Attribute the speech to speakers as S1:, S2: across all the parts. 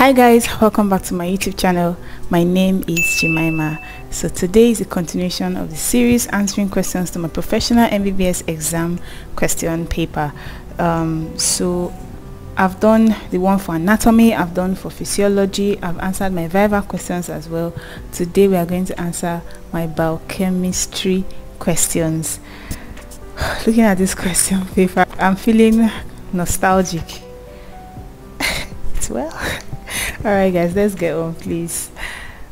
S1: hi guys welcome back to my youtube channel. My name is Jemima. So today is a continuation of the series answering questions to my professional MBBS exam question paper. Um, so I've done the one for anatomy I've done for physiology I've answered my viva questions as well. Today we are going to answer my biochemistry questions. Looking at this question paper I'm feeling nostalgic. It's well all right guys let's get on please.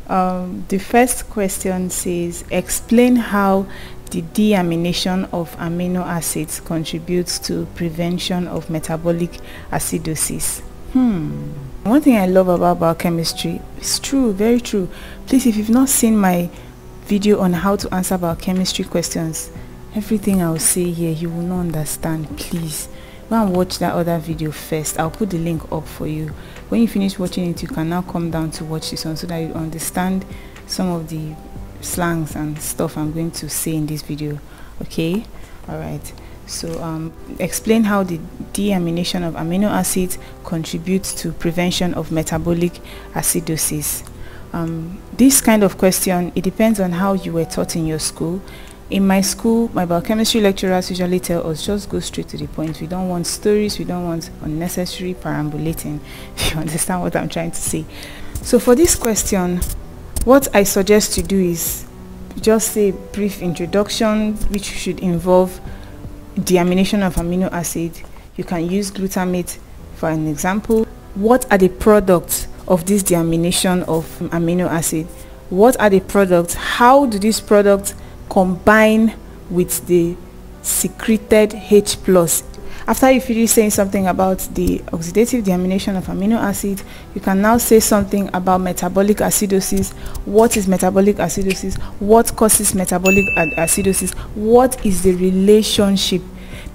S1: Um, the first question says explain how the deamination of amino acids contributes to prevention of metabolic acidosis. Hmm. One thing i love about biochemistry it's true very true. Please if you've not seen my video on how to answer biochemistry questions everything i'll say here you will not understand please go and watch that other video first. I'll put the link up for you. When you finish watching it you can now come down to watch this one so that you understand some of the slangs and stuff i'm going to say in this video. Okay? All right so um, explain how the deamination of amino acids contributes to prevention of metabolic acidosis. Um, this kind of question it depends on how you were taught in your school in my school, my biochemistry lecturers usually tell us just go straight to the point. We don't want stories, we don't want unnecessary perambulating, if you understand what I'm trying to say. So for this question, what I suggest to do is just a brief introduction which should involve deamination of amino acid. You can use glutamate for an example. What are the products of this deamination of amino acid? What are the products? How do these products combine with the secreted H plus. After you finish saying something about the oxidative deamination of amino acids, you can now say something about metabolic acidosis. What is metabolic acidosis? What causes metabolic acidosis? What is the relationship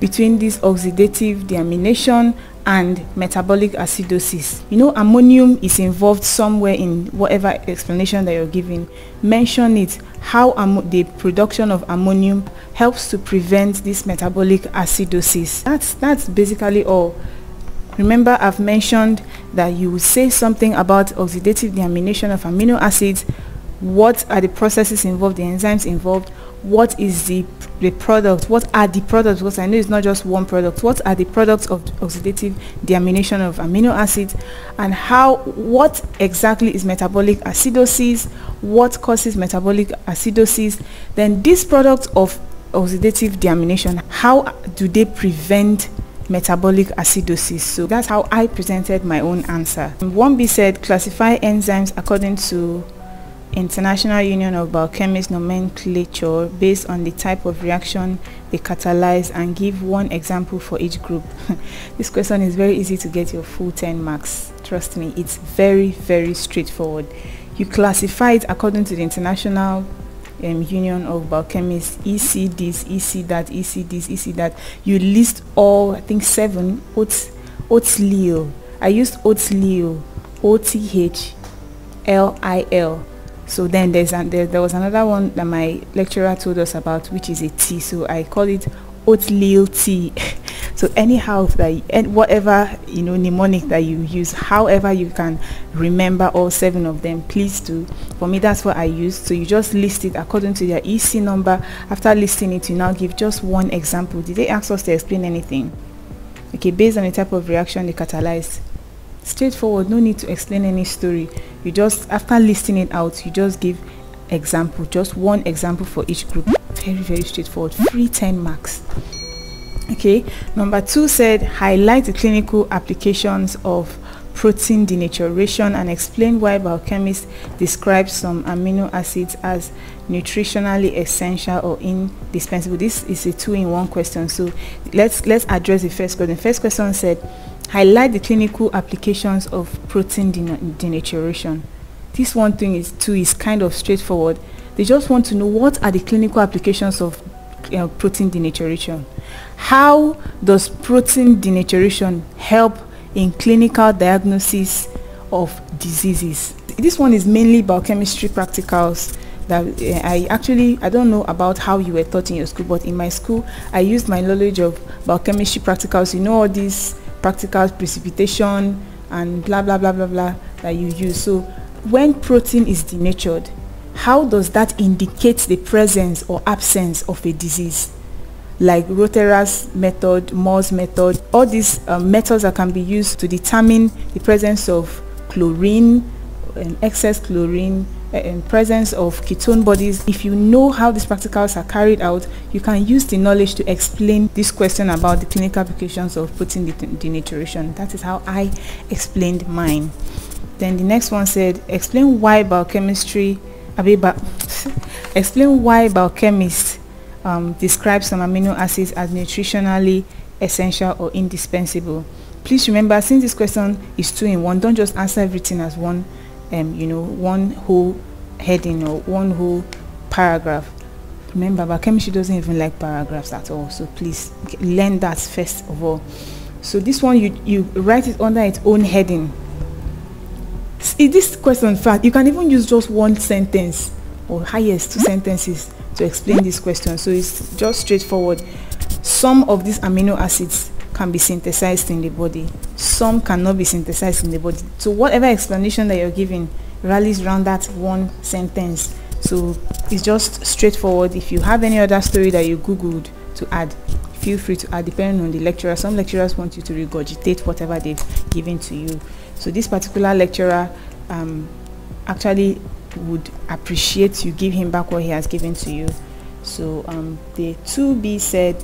S1: between this oxidative deamination and metabolic acidosis. You know, ammonium is involved somewhere in whatever explanation that you're giving. Mention it, how the production of ammonium helps to prevent this metabolic acidosis. That's, that's basically all. Remember, I've mentioned that you say something about oxidative deamination of amino acids, what are the processes involved, the enzymes involved, what is the the product what are the products because i know it's not just one product what are the products of oxidative deamination of amino acids and how what exactly is metabolic acidosis what causes metabolic acidosis then this product of oxidative deamination how do they prevent metabolic acidosis? So that's how i presented my own answer. 1b said classify enzymes according to International Union of Biochemists nomenclature based on the type of reaction they catalyze and give one example for each group. this question is very easy to get your full 10 marks. Trust me, it's very, very straightforward. You classify it according to the International um, Union of Biochemists, EC this, EC that, EC this, EC that. You list all, I think seven, oats, Oatlil. I used Oatlil, O-T-H-L-I-L so then there's an, there, there was another one that my lecturer told us about which is a tea. So i call it oatmeal tea. So anyhow that and whatever you know mnemonic that you use however you can remember all seven of them please do. For me that's what i use. So you just list it according to their ec number. After listing it you now give just one example. Did they ask us to explain anything? Okay based on the type of reaction they catalyzed straightforward no need to explain any story. You just after listing it out you just give example just one example for each group. Very very straightforward. Free 10 marks. Okay? Number two said highlight the clinical applications of protein denaturation and explain why biochemists describe some amino acids as nutritionally essential or indispensable this is a two-in-one question so let's let's address the first question the first question said highlight the clinical applications of protein denaturation. This one thing is too is kind of straightforward. They just want to know what are the clinical applications of protein denaturation. How does protein denaturation help in clinical diagnosis of diseases? This one is mainly biochemistry practicals that uh, I actually I don't know about how you were taught in your school, but in my school I used my knowledge of biochemistry practicals. You know all these practical precipitation and blah blah blah blah blah that you use so when protein is denatured how does that indicate the presence or absence of a disease like Rothera's method, Mohr's method, all these um, methods that can be used to determine the presence of chlorine, um, excess chlorine, uh, presence of ketone bodies. If you know how these practicals are carried out, you can use the knowledge to explain this question about the clinical applications of protein denaturation. That is how I explained mine. Then the next one said, explain why biochemistry, explain why biochemists um, describe some amino acids as nutritionally essential or indispensable. Please remember, since this question is two in one, don't just answer everything as one, um, you know, one whole heading or one whole paragraph. Remember, biochemistry doesn't even like paragraphs at all. So please learn that first of all. So this one, you, you write it under its own heading. In this question, in fact, you can even use just one sentence or highest two sentences to explain this question. So it's just straightforward. Some of these amino acids can be synthesized in the body. Some cannot be synthesized in the body. So whatever explanation that you're giving rallies around that one sentence. So it's just straightforward. If you have any other story that you Googled to add, feel free to add depending on the lecturer. Some lecturers want you to regurgitate whatever they've given to you. So this particular lecturer um, actually would appreciate you give him back what he has given to you. So um, the 2B said,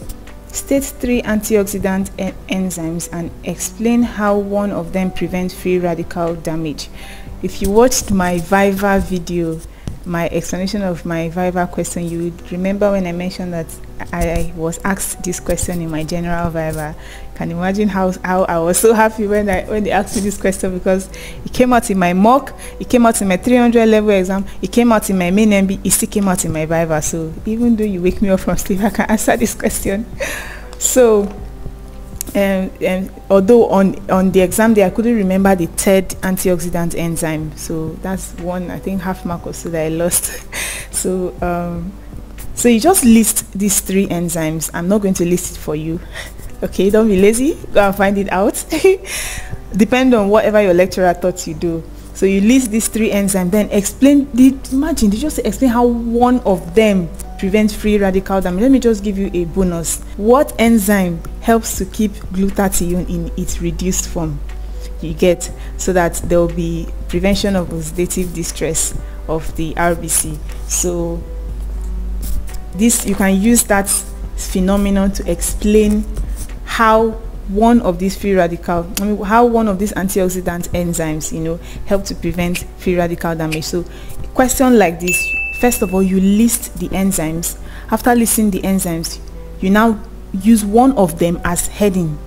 S1: state three antioxidant en enzymes and explain how one of them prevents free radical damage. If you watched my Viva video, my explanation of my Viva question, you remember when I mentioned that I was asked this question in my general Viva. Can you imagine how, how I was so happy when I when they asked me this question because it came out in my mock, it came out in my 300 level exam, it came out in my main MB, it still came out in my Viva. So even though you wake me up from sleep, I can answer this question. so um, um, although on on the exam day I couldn't remember the third antioxidant enzyme, so that's one I think half mark or so that I lost. so um, so you just list these three enzymes. I'm not going to list it for you. okay, don't be lazy. Go and find it out. Depend on whatever your lecturer thought you do. So you list these three enzymes, then explain. The, imagine, you just explain how one of them prevents free radical damage? Let me just give you a bonus. What enzyme helps to keep glutathione in its reduced form? You get so that there will be prevention of oxidative distress of the RBC. So this you can use that phenomenon to explain how one of these free radical I mean how one of these antioxidant enzymes you know help to prevent free radical damage so question like this first of all you list the enzymes. After listing the enzymes you now use one of them as heading.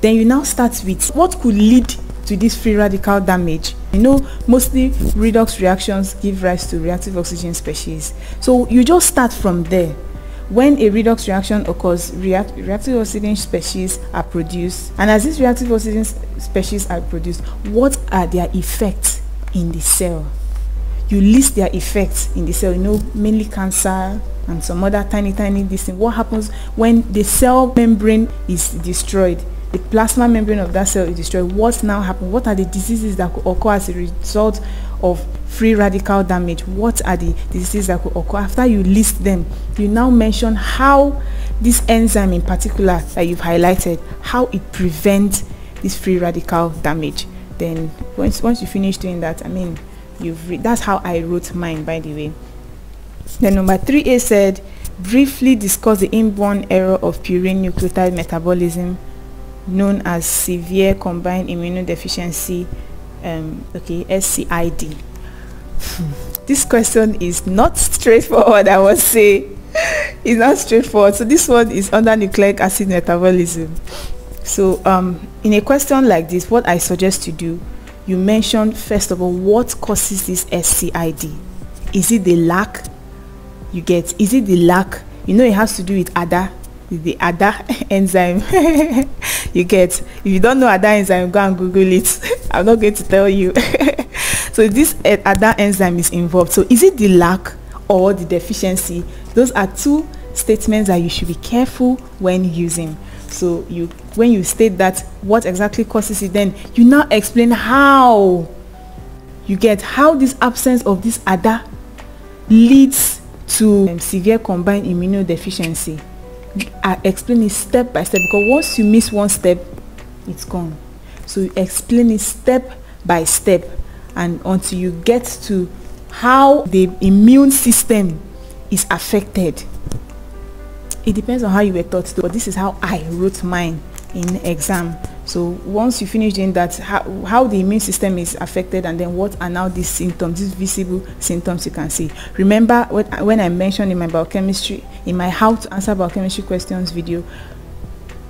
S1: Then you now start with what could lead to this free radical damage. You know mostly redox reactions give rise to reactive oxygen species. So you just start from there. When a redox reaction occurs react reactive oxygen species are produced. And as these reactive oxygen species are produced what are their effects in the cell you list their effects in the cell you know mainly cancer and some other tiny tiny this thing what happens when the cell membrane is destroyed the plasma membrane of that cell is destroyed, what now happens? What are the diseases that could occur as a result of free radical damage? What are the diseases that could occur? After you list them, you now mention how this enzyme in particular that you've highlighted, how it prevents this free radical damage. Then once, once you finish doing that, I mean, you've that's how I wrote mine, by the way. Then number 3A said, briefly discuss the inborn error of purine nucleotide metabolism known as severe combined immunodeficiency um, okay SCID this question is not straightforward I would say. It's not straightforward. So this one is under nucleic acid metabolism. So um, in a question like this what I suggest you do you mentioned first of all what causes this SCID is it the lack you get? Is it the lack you know it has to do with ADA the ADA enzyme. You get if you don't know ADA enzyme go and google it. I'm not going to tell you. So this eh, ADA enzyme is involved. So is it the lack or the deficiency? Those are two statements that you should be careful when using. So you when you state that what exactly causes it then you now explain how you get how this absence of this ADA leads to um, severe combined immunodeficiency. I explain it step by step because once you miss one step it's gone. So you explain it step by step and until you get to how the immune system is affected. It depends on how you were taught but this is how i wrote mine in exam. So once you finish doing that how, how the immune system is affected and then what are now these symptoms these visible symptoms you can see. Remember when, when i mentioned in my biochemistry in my how to answer biochemistry questions video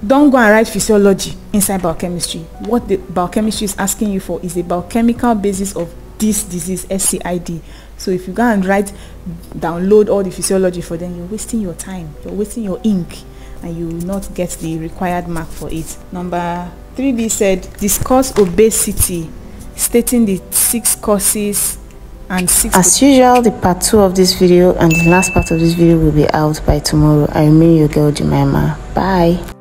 S1: don't go and write physiology inside biochemistry. What the biochemistry is asking you for is a biochemical basis of this disease scid so if you go and write download all the physiology for them you're wasting your time. You're wasting your ink and you will not get the required mark for it. Number 3b said discuss obesity stating the six causes and six
S2: as usual the part two of this video and the last part of this video will be out by tomorrow. I remain your girl jemima. Bye